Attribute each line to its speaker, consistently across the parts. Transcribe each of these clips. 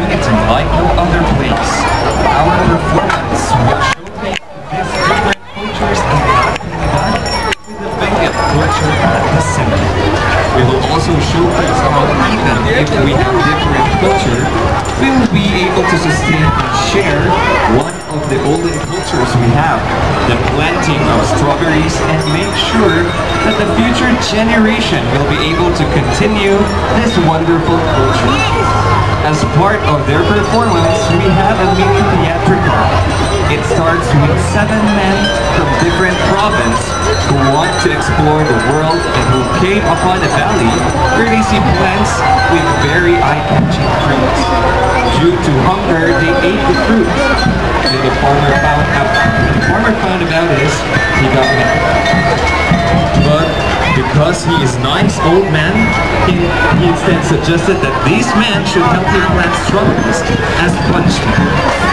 Speaker 1: unity like no other place. Our performance will showcase these different cultures Latin with the Benguet culture at the center. We will also showcase how even if we have different culture, we will be able to sustain and share one of the olden cultures we have, the planting of strawberries, and make sure that the future generation will be able to continue this wonderful culture. As part of their performance, we have a mini theatrical. It starts with seven men from different provinces who want to explore the world and who came upon a valley where they see plants with very eye-catching fruits. Due to hunger, they ate the fruit. When the farmer found out, the farmer found about this, he got mad. Because he is nice old man, he, he instead suggested that these men should help him plant strawberries as punishment.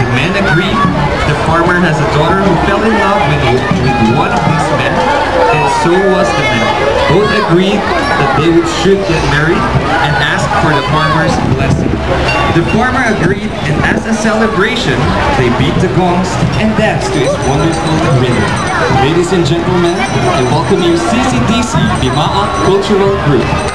Speaker 1: The men agreed. The farmer has a daughter who fell in love with, with one of these men, and so was the man. Both agreed that they should get married and asked for the farmer's blessing. The farmer agreed, and as a celebration, they beat the gongs and danced to his wonderful rhythm. Ladies and gentlemen, I welcome you CCDC Bimaa Cultural Group.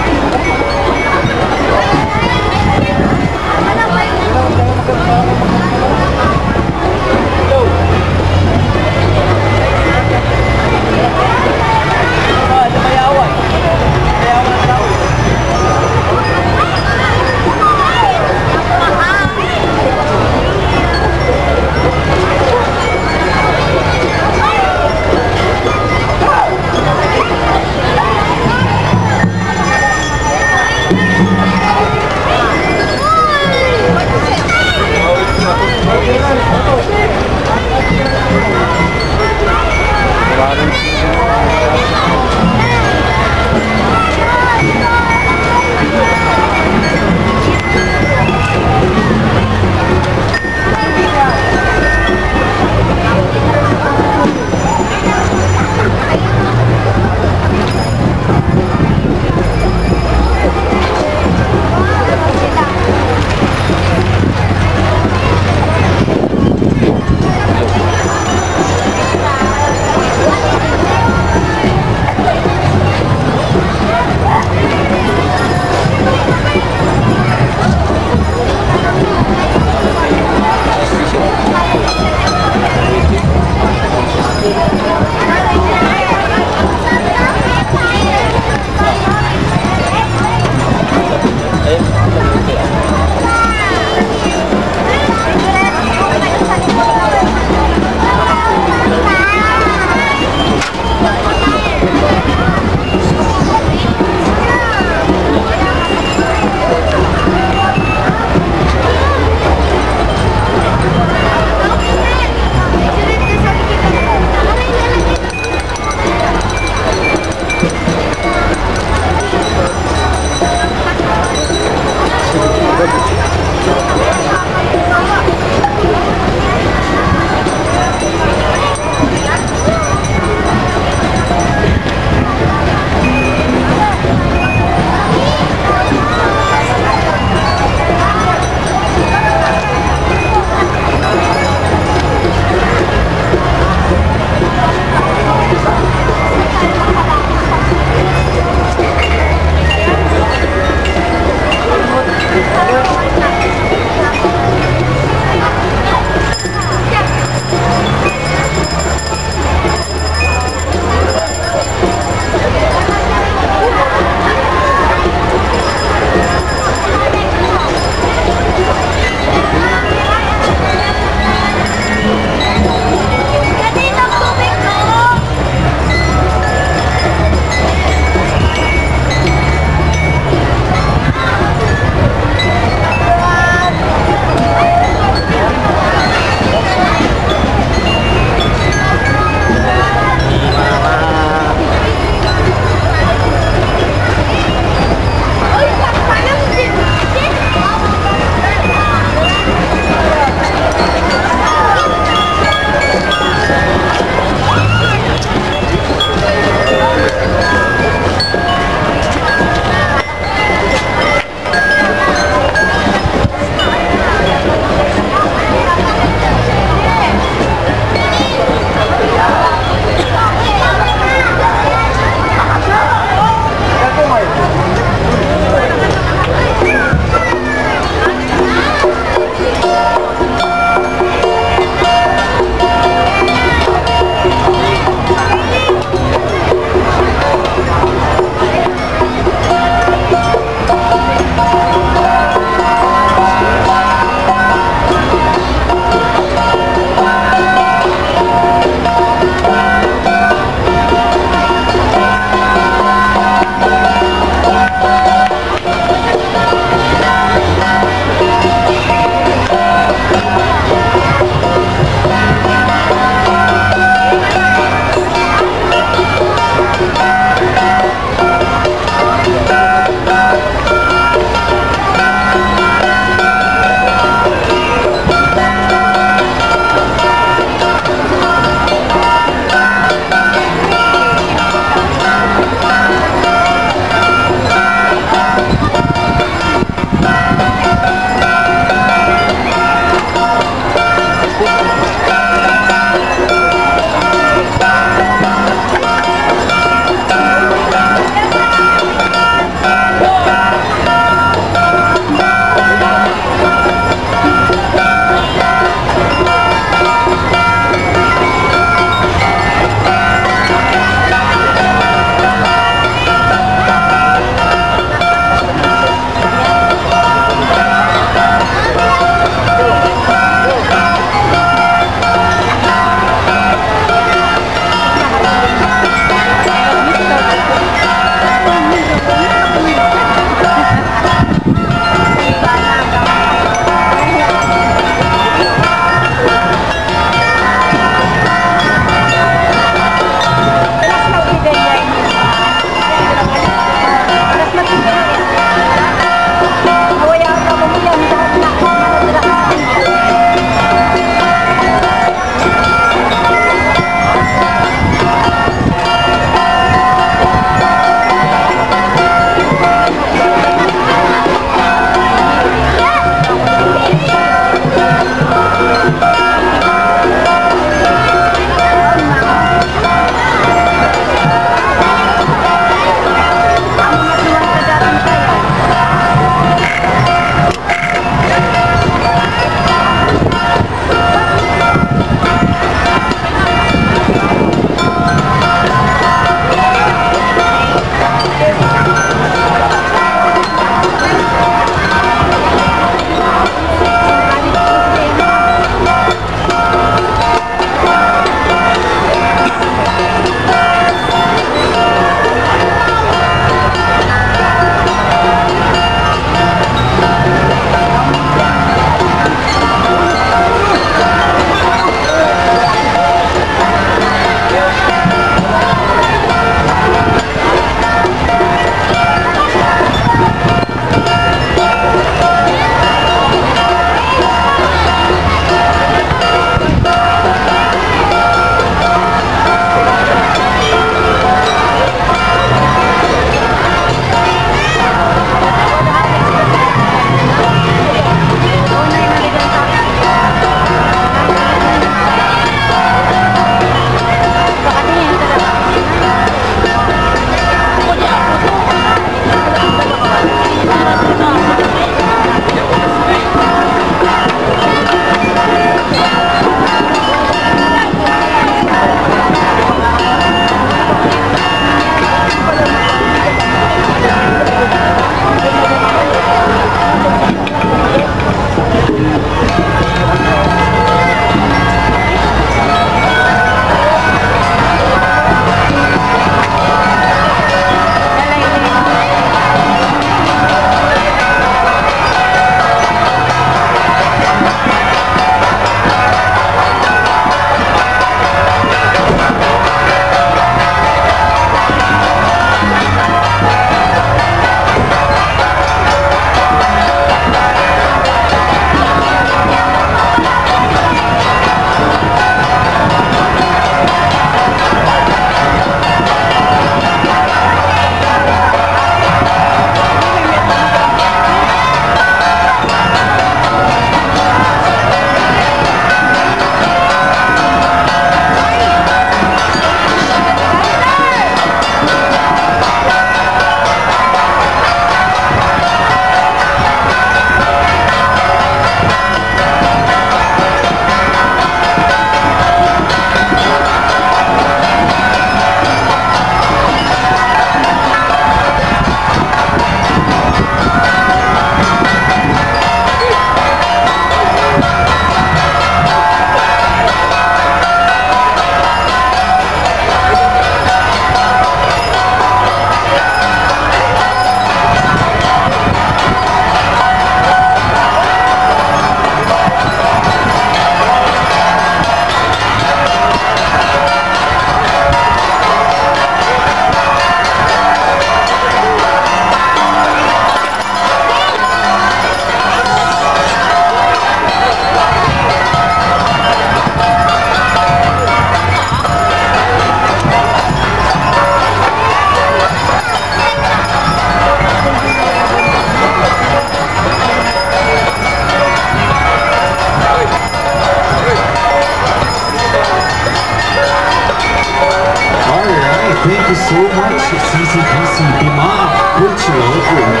Speaker 2: Thank you so much, CCDC Dimap Cultural Group.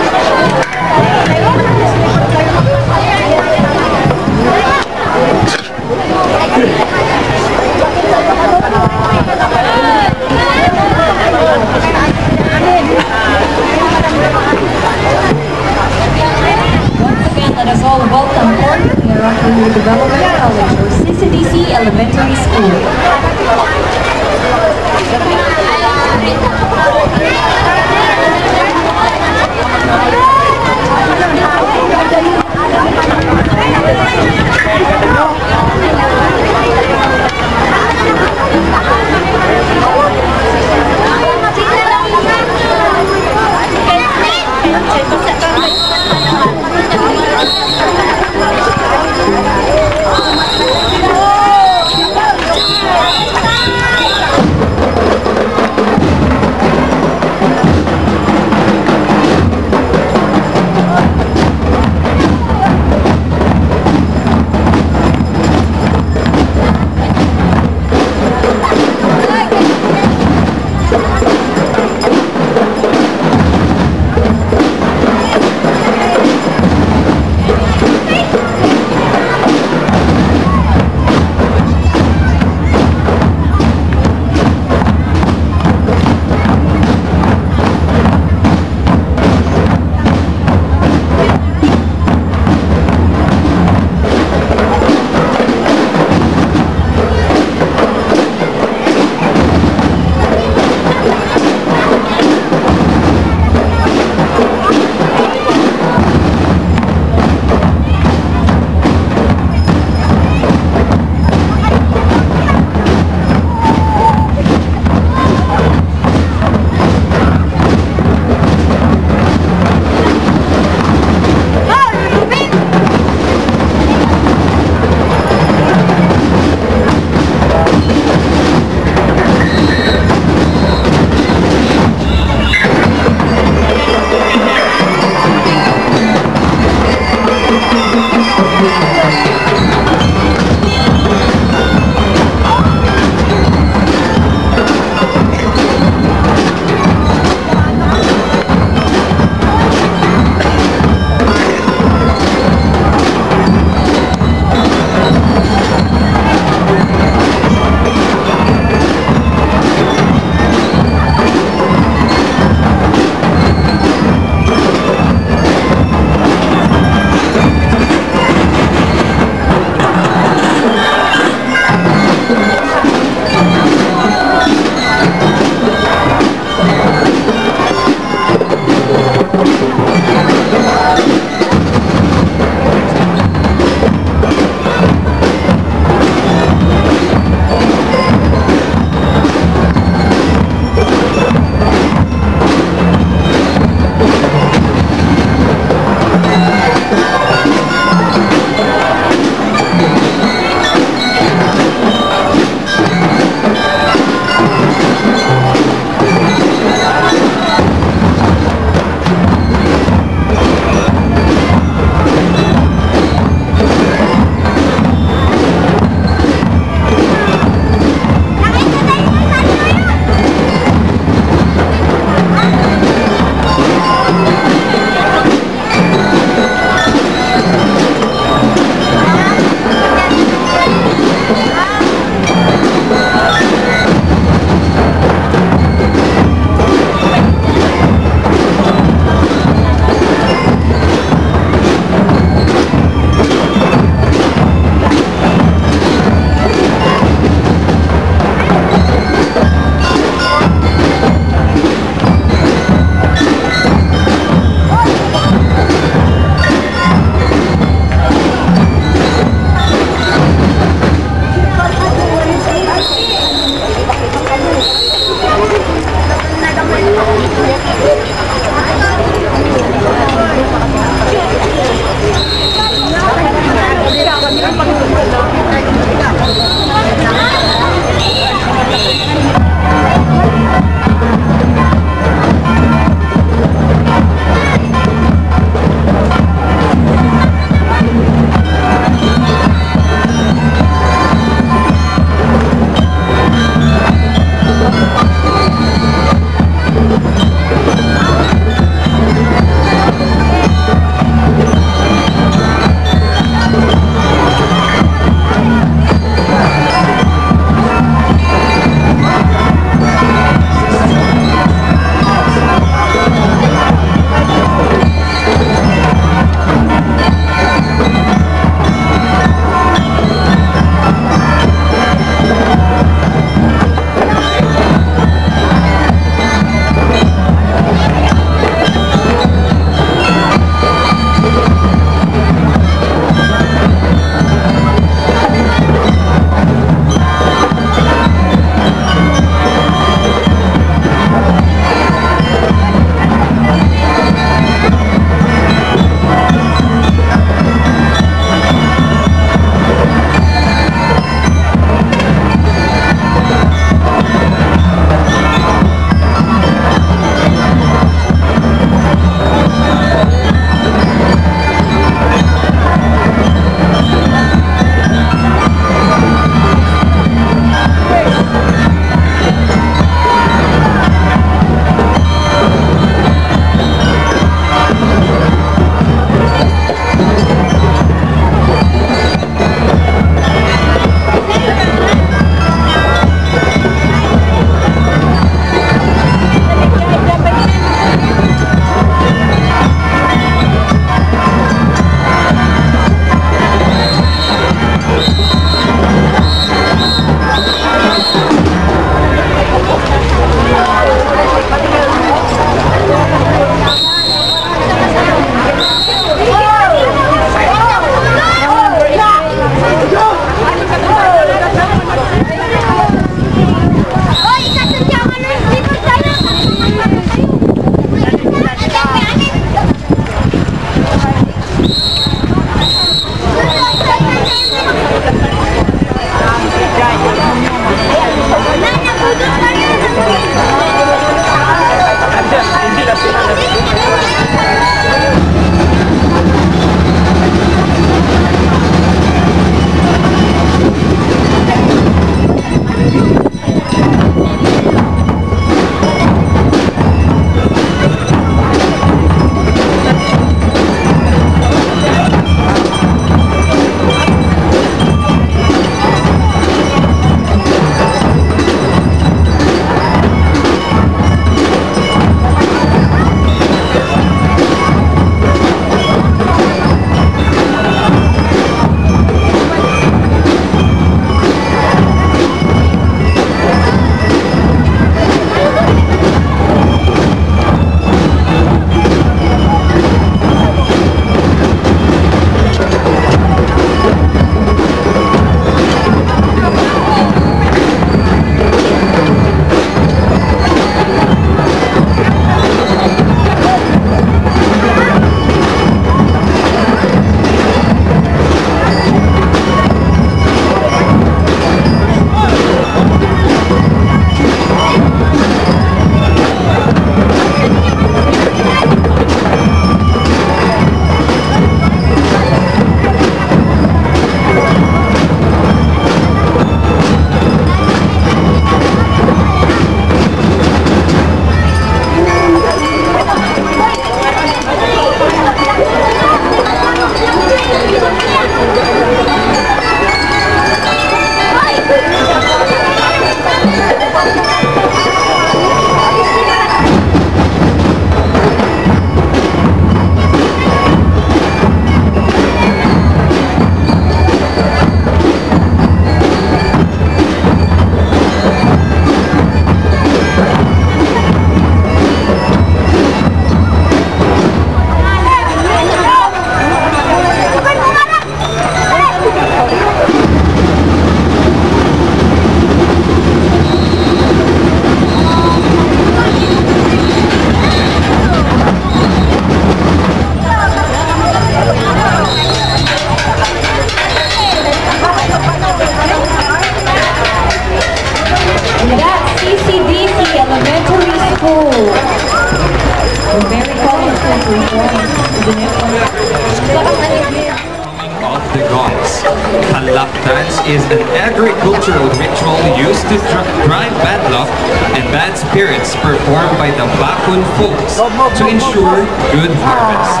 Speaker 1: Folks to ensure good harvest.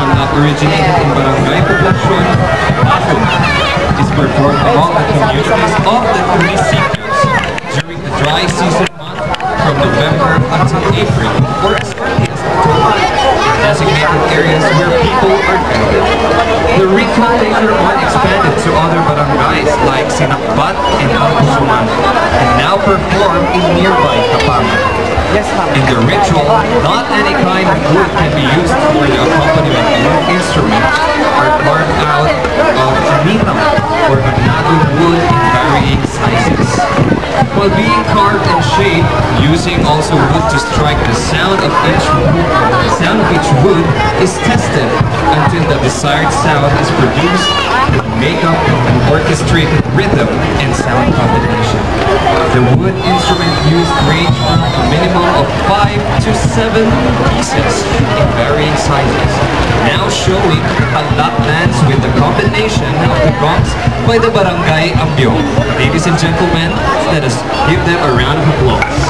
Speaker 1: Halak originated in Barangay Poblacion, Bakun, is performed among the communities of the municipios during the dry season month from November until April or as early as October designated areas where people are gathered. The ritual later on expanded to other barangays like Sinacbat and Alcusuman and now performed in nearby Kapamang. In the ritual, not any kind of wood can be used for the accompaniment. Of instruments are carved out of anitam or another wood in varying sizes. While being carved and shaped, using also wood to strike. The sound of each wood, the sound of each wood is tested until the desired sound is produced make up rhythm and sound combination. The wood instrument used range from a minimum of 5 to 7 pieces in varying sizes. Now showing a lap dance with the combination of the gongs by the Barangay Ambiong. Ladies and gentlemen, let us give them a round of applause.